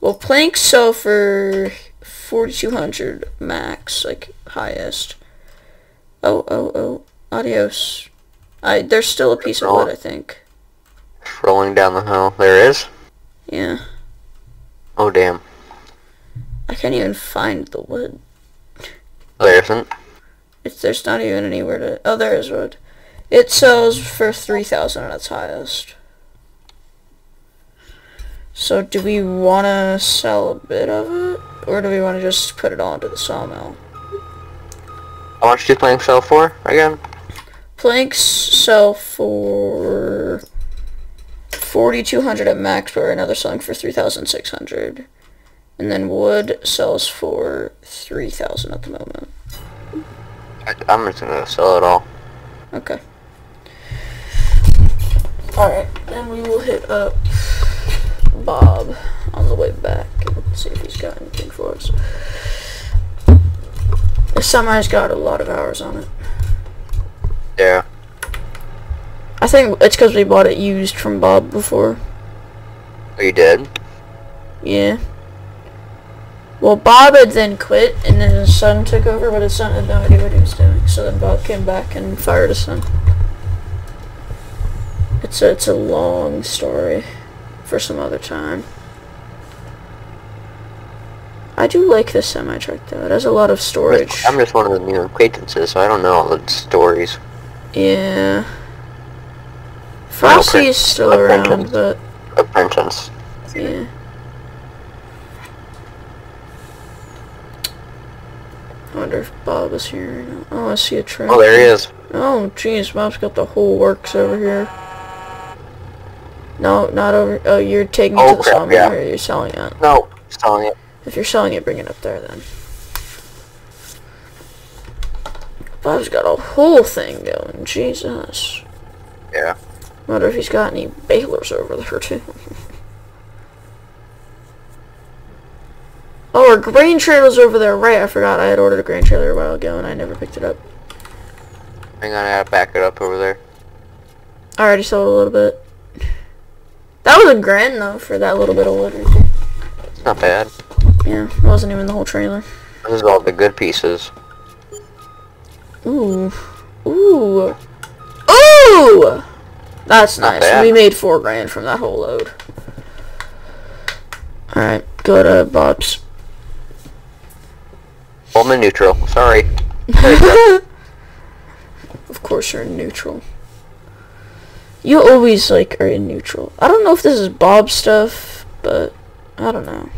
Well, planks sell for forty two hundred max, like highest. Oh oh oh! Adios. I there's still a piece of wood, I think. Rolling down the hill. There is? Yeah, Oh, damn. I can't even find the wood. Oh, there isn't. It's, there's not even anywhere to. Oh, there is wood. It sells for three thousand at its highest. So, do we want to sell a bit of it, or do we want to just put it all into the sawmill? How much do planks sell for, again? Planks sell for forty-two hundred at max, but right now they're selling for three thousand six hundred, and then wood sells for three thousand at the moment. I, I'm just gonna sell it all. Okay. Alright, then we will hit up Bob on the way back and see if he's got anything for us. This semi's got a lot of hours on it. Yeah. I think it's because we bought it used from Bob before. Oh, you did? Yeah. Well, Bob had then quit, and then his son took over, but his son had no idea what he was doing. So then Bob came back and fired his son. It's a, it's a long story for some other time. I do like this semi truck though. It has a lot of storage. I'm just one of the new acquaintances, so I don't know all the stories. Yeah. Frosty is still around, but Acquaintance. yeah. I wonder if Bob is here right now. Oh, I see a truck. Oh, there he is. Oh, jeez, Bob's got the whole works over here. No, not over. Oh, you're taking it Oh, to the crap, sawmill, yeah. or you're selling it. No, selling it. If you're selling it, bring it up there then. Bob's got a whole thing going. Jesus. Yeah. Wonder if he's got any balers over there too. [LAUGHS] oh, our grain trailer's over there. Right, I forgot I had ordered a grain trailer a while ago and I never picked it up. Hang on, I gotta back it up over there. I already sold a little bit. That was a grand though for that little bit of wood. right there. It's not bad. Yeah, it wasn't even the whole trailer. This is all the good pieces. Ooh. Ooh. Ooh! That's Not nice. bad. We made four grand from that whole load. Alright, go to Bob's. Well, I'm in neutral. Sorry. [LAUGHS] of course you're in neutral. You always, like, are in neutral. I don't know if this is Bob's stuff, but I don't know.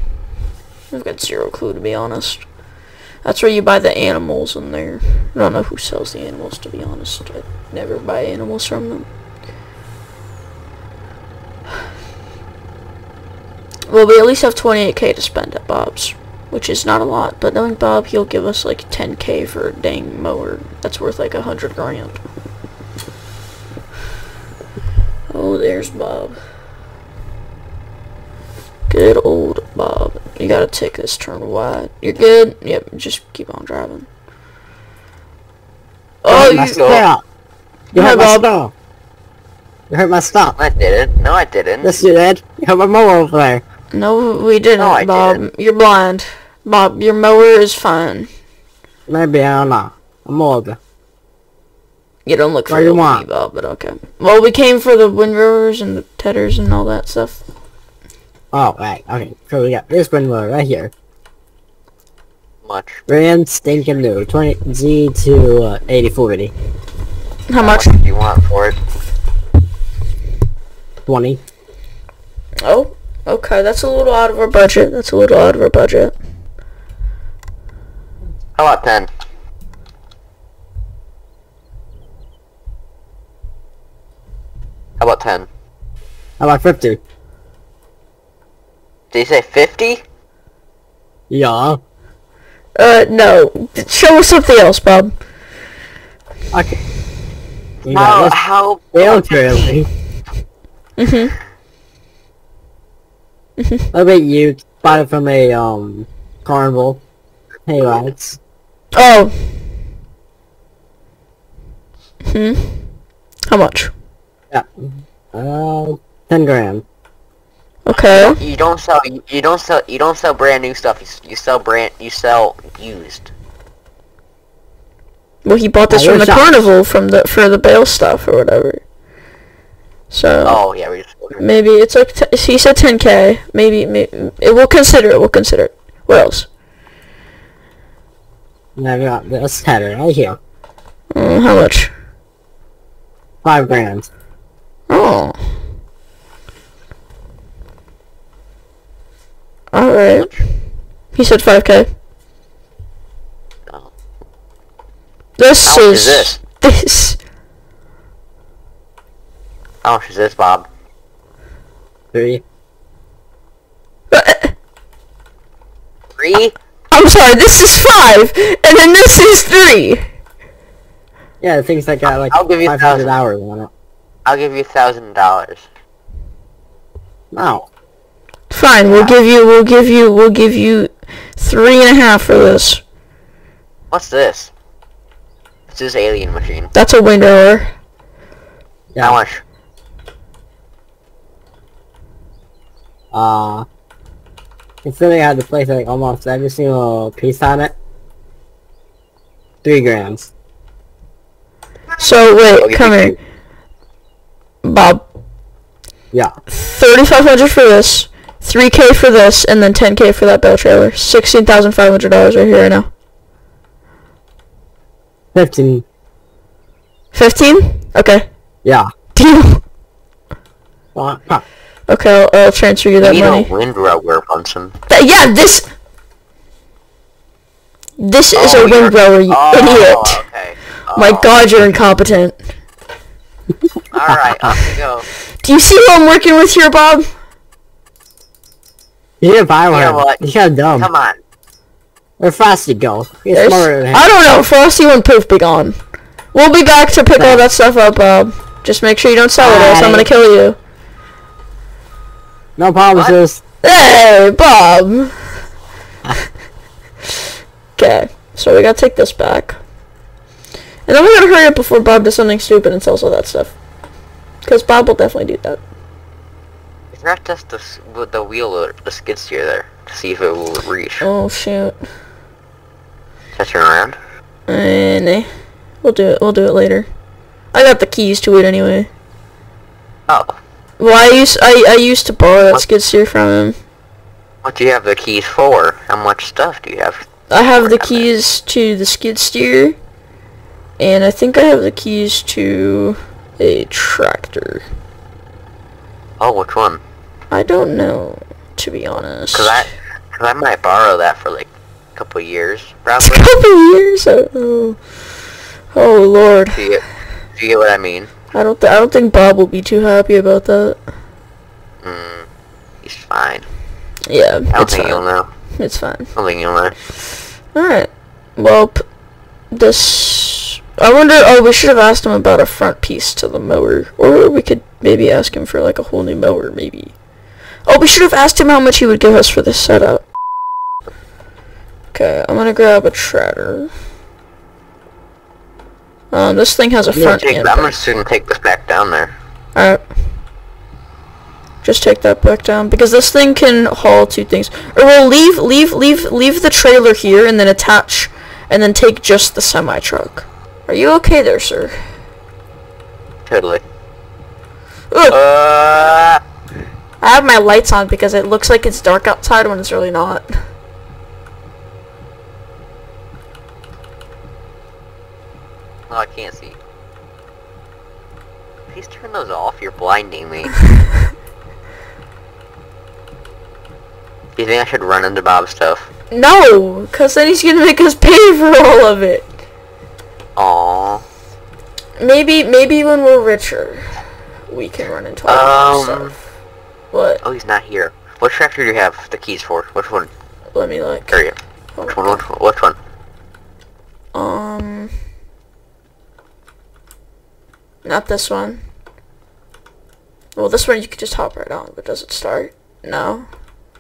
I've got zero clue, to be honest. That's where you buy the animals in there. I don't know who sells the animals, to be honest. I never buy animals from them. Well, we at least have 28k to spend at Bob's, which is not a lot. But knowing Bob, he'll give us like 10k for a dang mower. That's worth like a hundred grand. Oh, there's Bob. Good old Bob. You gotta take this turn wide. You're good? Yep, just keep on driving. Oh, you. You hurt my Bob. stop. You hurt my stop. I didn't. No, I didn't. Yes, you did. You hurt my mower over there. no, we didn't, No, I Bob. didn't. You're blind. Bob, your mower is fine. Maybe, I don't know. I'm old. You don't look What very do you old want? me, but okay. Well, we came for the windrowers and the tedders and all that stuff. Oh, right. Okay, so we got this one right here. Much. Brand stinking new. 20Z to uh, 8040. How much? do you want for it? 20. Oh, okay. That's a little out of our budget. That's a little out of our budget. How about 10? How about 10? How about 50? Did you say 50? Yeah. Uh, no. Show us something else, Bob. Okay. You How, got this how, rail trailer. Mm-hmm. I bet you bought it from a, um, carnival. Hey, lads. Oh. Hmm. How much? Yeah. Uh, 10 grand. Okay. you don't sell, you, you don't sell, you don't sell brand new stuff, you, you sell brand, you sell used. Well, he bought this I from the wish carnival from the for the bale stuff or whatever. So Oh, yeah, we just, maybe it's like t- he said 10k. Maybe, maybe it, we'll consider it. We'll consider it. What else? And I got this header right here. Uh, how much? 5 grand. Oh. All right. He said 5k. Oh. This How much is is this? this. how much is this, Bob? 3. Uh, three? I'm sorry. This is five, and then this is three. Yeah, the things that got like I'll give you 500 hours on it. I'll give you a thousand dollars. No. Fine. We'll give you. We'll give you. We'll give you three and a half for this. What's this? It's this alien machine. That's a windrower. Yeah. How much? Uh, considering I had to place like almost every single piece on it, three grams. So wait, come here, Bob. Yeah. Thirty-five hundred for this, three K for this, and then ten K for that bale trailer. Sixteen thousand five hundred dollars right here right now. Fifteen. Fifteen? Okay. Yeah. Deal. Uh, huh. Okay, I'll, I'll transfer you that We money. need a wind rower, Bunsen. Th- yeah, this. This is Oh, a wind you're- you Oh, idiot. okay. My Oh, God, you're incompetent. Alright, off we go. Do you see who I'm working with here, Bob? You didn't buy one. You know what? You're kind of dumb. Come on. Where Frosty go? He's There's- smarter than him. I don't know. Frosty and Poof be gone. We'll be back to pick all that stuff up, Bob. Just make sure you don't sell it, or else I'm gonna kill you. No promises. Hey, Bob. [LAUGHS] Okay, so we gotta take this back. And then we gotta hurry up before Bob does something stupid and sells all that stuff. Because Bob will definitely do that. Forgot to test the, the wheel, or the skid steer there, to see if it will reach. Oh, shoot. Should I turn around? Uh, nah. We'll do it. We'll do it later. I got the keys to it anyway. Oh. Well, I used I, I used to borrow that What? skid steer from him. What do you have the keys for? How much stuff do you have? I have the keys to the skid steer, and I think I have the keys to a tractor. Oh, which one? I don't know, to be honest. Cause I, cause I might borrow that for like a couple years, It's [LAUGHS] a probably. couple years. Oh, oh Lord. do you get, do you get what I mean? I don't. Th- I don't think Bob will be too happy about that. Mm, he's fine. Yeah, I don't it's think fine. know. It's fine. I don't think he'll know. All right. Well, this. I wonder. Oh, we should have asked him about a front piece to the mower, or we could maybe ask him for like a whole new mower, maybe. Oh, we should have asked him how much he would give us for this setup. Okay, I'm gonna grab a tractor. Um, this thing has a front take, and I'm just gonna take this back down there. Alright. Just take that back down because this thing can haul two things. Or we'll leave leave leave leave the trailer here and then attach and then take just the semi truck. Are you okay there, sir? Totally. Ugh, Uh, I have my lights on because it looks like it's dark outside when it's really not. oh, I can't see. Please turn those off. You're blinding me. Do [LAUGHS] you think I should run into Bob's stuff? No, cause then he's gonna make us pay for all of it. Aww. Maybe maybe when we're richer, we can run into all Um. stuff. What? Oh, he's not here. What tractor do you have the keys for? Which one? Let me look. Up. Oh Which one? Which one? Which one? Um, not this one. Well, this one you could just hop right on, but does it start? No.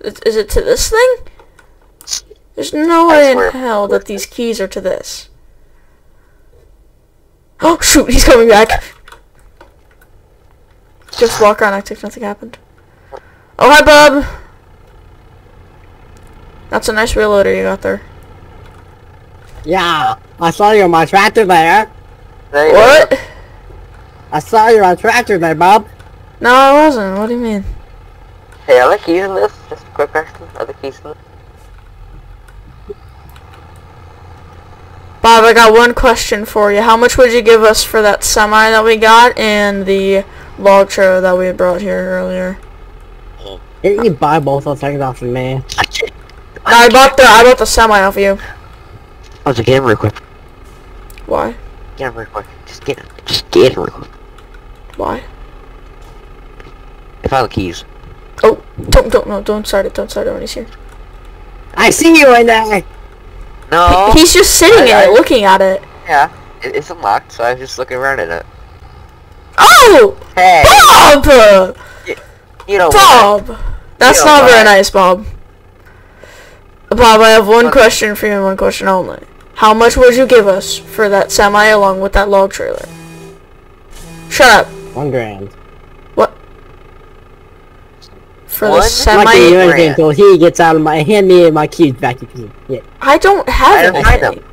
Is, is it to this thing? There's no I way in hell that these keys are to this. [GASPS] Oh shoot, he's coming back. Just walk around, act like nothing happened. Oh hi, Bob. That's a nice wheel loader you got there. Yeah. I saw you on my tractor there. There you go. What? I saw you on tractor there, Bob. No, I wasn't. What do you mean? Hey, are the keys in this? Just a quick question. Are the keys in this? Bob, I got one question for you. How much would you give us for that semi that we got and the log trailer that we had brought here earlier? Didn't you buy both those things off of me? No, I bought the I bought the semi off you. Oh, so get him real quick. Why? Get him real quick. Just get him. Just get him real quick. Why? If I found the keys. Oh, don't don't no, don't start it. Don't start it when he's here. I see you in there. No. [LAUGHS] He's just sitting I- in I- it, looking at it. yeah. It, it's unlocked, so I was just looking around in it. Oh, Hey. Bob! You know what? Bob, that's Yeah, not very nice, Bob. Bob, I have one question for you and one question only. How much would you give us for that semi along with that log trailer? Shut up. One grand. For One? the I'm semi. giving you anything until he gets out of my hand me my keys back. You can yeah. I don't I have don't anything. them.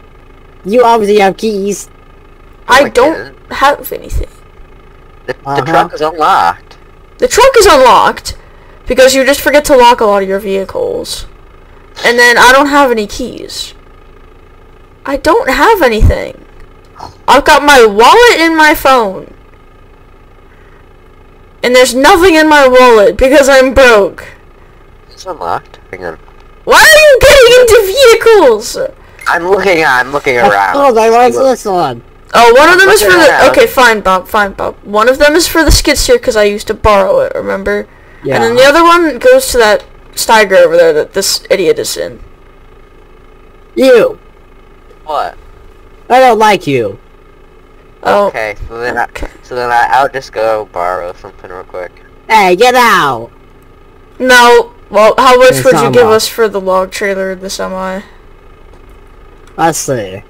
You obviously have keys. I I don't didn't. have anything. The, the Uh-huh. trunk is unlocked. The trunk is unlocked because you just forget to lock a lot of your vehicles. And then I don't have any keys. I don't have anything. I've got my wallet and my phone. And there's nothing in my wallet because I'm broke. It's unlocked. Hang on. Why are you getting into vehicles? I'm looking. I'm looking oh, around. Oh, I was this one. Oh, one of them is for the. around. Okay, fine, Bob. Fine, Bob. One of them is for the skid steer because I used to borrow it. Remember? Yeah. And then the other one goes to that Steiger over there that this idiot is in. You. What? I don't like you. Oh, Okay. So then, I, so then I, I'll just go borrow something real quick. Hey, get out. No. Well, how much It's would you give us for the log trailer and the semi? Let's see.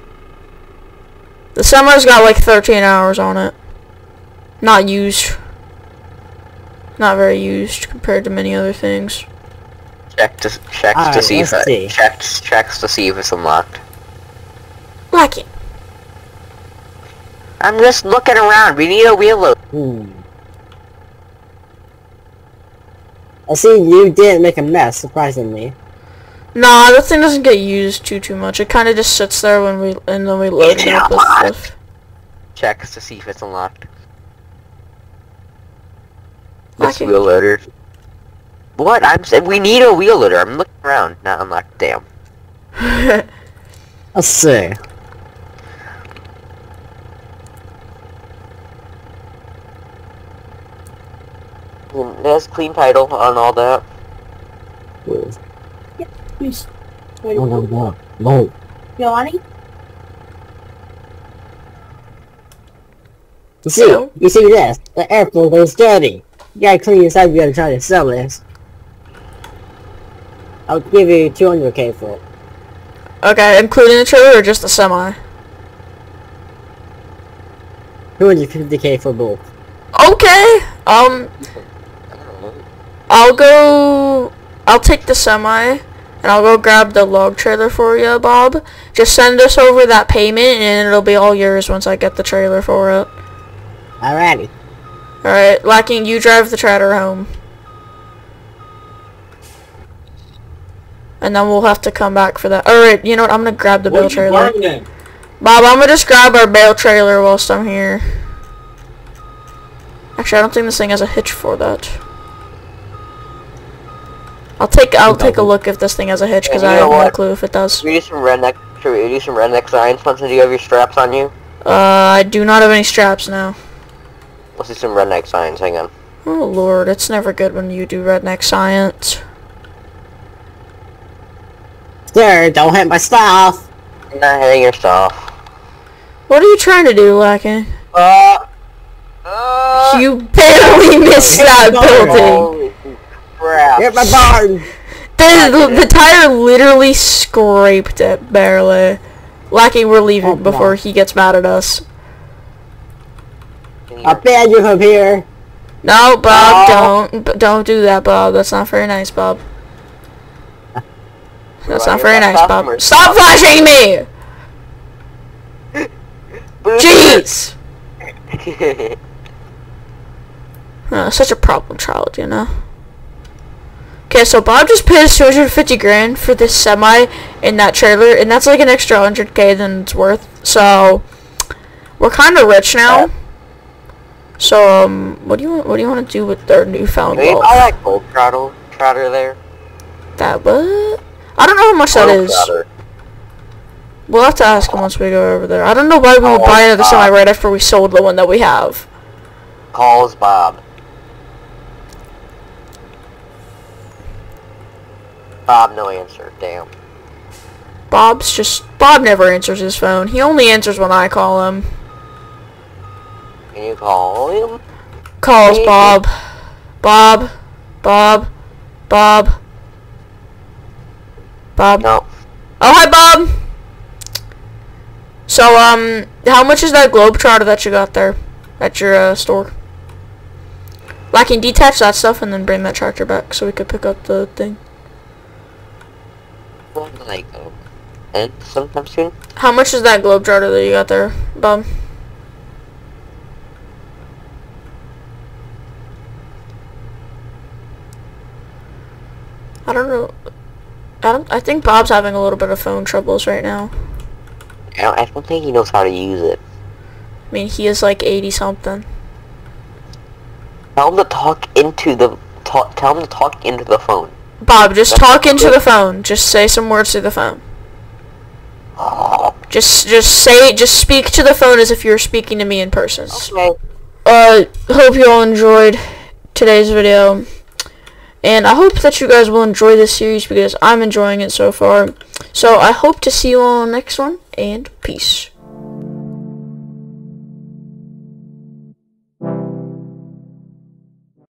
The semi's got like 13 hours on it. Not used. Not very used compared to many other things. Check to check to Alright, see if let's it see. checks checks to see if it's unlocked. Lock it. I'm just looking around. We need a wheel load. Hmm. I see you didn't make a mess, surprisingly. Nah, that thing doesn't get used too too much. It kind of just sits there when we and then we load it up with stuff. Checks to see if it's unlocked. This can- wheel loader. What? I'm saying we need a wheel loader. I'm looking around. Not unlocked. Damn. [LAUGHS] Let's see. Mm, There's clean title on all that. Please. Wait, No, no, no. No. Johnny? You see, So? you see this? The air filter is dirty. You gotta clean this up, you gotta try to sell this. I'll give you 200k for it. okay, including the trailer or just the semi? 250k for both. Okay. Um, I'll go. I'll take the semi, and I'll go grab the log trailer for you, Bob. Just send us over that payment, and it'll be all yours once I get the trailer for it. Alrighty. All right, lacking. You drive the trailer home, and then we'll have to come back for that. All right. You know what? I'm gonna grab the What bale trailer. bargaining? Bob, I'm gonna just grab our bale trailer whilst I'm here. Actually, I don't think this thing has a hitch for that. I'll take I'll take a look if this thing has a hitch because I you have know no clue if it does. Should we do some redneck? Should we do some redneck science? Once do you have your straps on you? Uh, I do not have any straps now. Let's do some redneck science. Hang on. Oh lord, it's never good when you do redneck science. Sir, don't hit my stuff! I'm not hitting your stuff. What are you trying to do, Lacking? Uh. Uh. You barely [LAUGHS] missed that building. Holy crap. Hit my barn! The, the, the tire literally scraped it barely. Lacking, we're leaving Oh, before no. he gets mad at us. I'll you from here! No, Bob, No. don't don't do that, Bob. That's not very nice, Bob. That's not very nice, Bob. customers. Stop flashing me! Jeez! [LAUGHS] Uh, such a problem child, you know. Okay, so Bob just paid us 250 grand for this semi in that trailer, and that's like an extra 100k than it's worth. So we're kind of rich now. So um, what do you want? What do you want to do with our newfound wealth? buy that Globetrotter, trotter there? That what? I don't know how much that Gold is. trotter. We'll have to ask him once we go over there. I don't know why we would buy another semi uh, right after we sold the one that we have. Calls Bob. Bob, no answer. Damn. Bob's just Bob never answers his phone. He only answers when I call him. Can you call him? Calls. Bob. Bob. Bob. Bob. Bob. No. Oh hi Bob. So um how much is that Globetrotter that you got there at your uh, store? Well, I can detach that stuff and then bring that tractor back so we could pick up the thing. Like, um, oh, and sometime soon. How much is that Globetrotter that you got there, Bob? I don't know. I don't. I think Bob's having a little bit of phone troubles right now. I don't, I don't think he knows how to use it. I mean, he is like 80 something. Tell him to talk into the talk. Tell him to talk into the phone. Bob, just talk into the phone. Just say some words to the phone. Just, just say, just speak to the phone as if you were speaking to me in person. Okay. uh, hope you all enjoyed today's video. And I hope that you guys will enjoy this series because I'm enjoying it so far. So I hope to see you all next one, and peace.